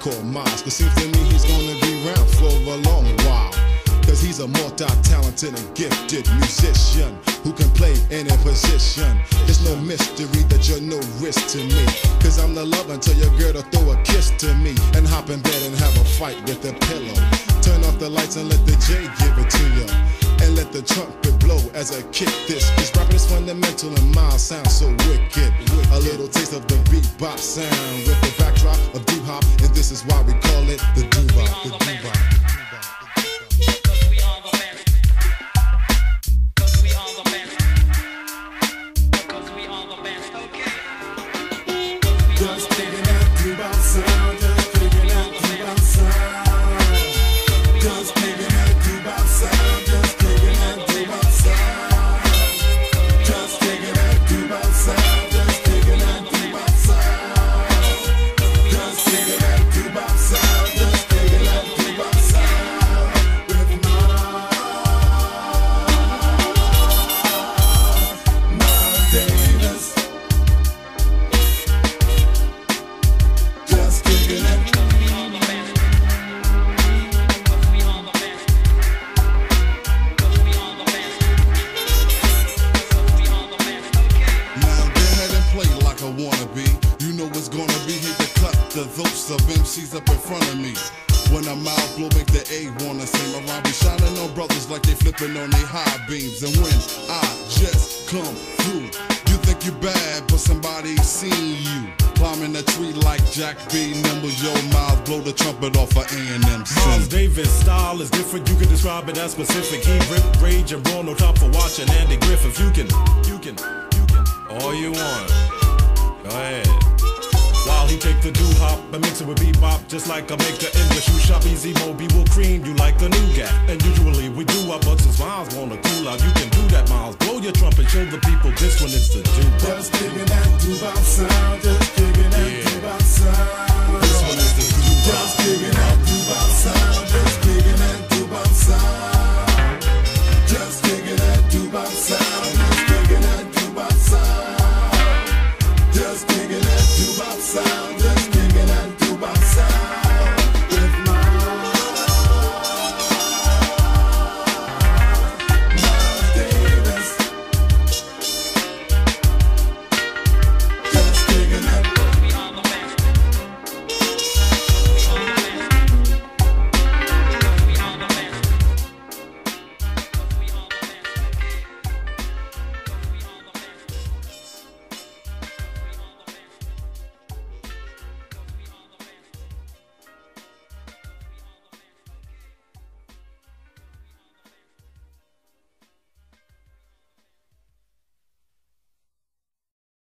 called Miles. Seems to me he's gonna be around for a long while. Cause he's a multi-talented and gifted musician who can play any position. It's no mystery that you're no risk to me. Cause I'm the love until your girl to throw a kiss to me and hop in bed and have a fight with the pillow. Turn off the lights and let the J give it to you. And let the trumpet as a kick this. Cause rapping is fundamental and mild sounds so wicked. A little taste of the bebop sound with the backdrop of doo-bop. And this is why we You know it's gonna be hate to cut the those of MCs up in front of me. When I'm out, blow make the A wanna sing around. Be shining on brothers like they flipping on they high beams. And when I just come through, you think you bad, but somebody seen you. Climbing a tree like Jack B. Nimble, yo, miles, blow the trumpet off of A&M. Miles Davis style is different. You can describe it as specific. He rip, rage, and roll No top for watching Andy Griffith. You can, you can, you can. All you want. Go ahead. He take the doo hop and mix it with bebop, just like I make the English shoe shop. Easy Mo Bee will cream you like the nougat. And usually we do our but since Miles wanna cool out, you can do that, Miles. Blow your trumpet, show the people this one is the doo Just kicking that doo-bop sound,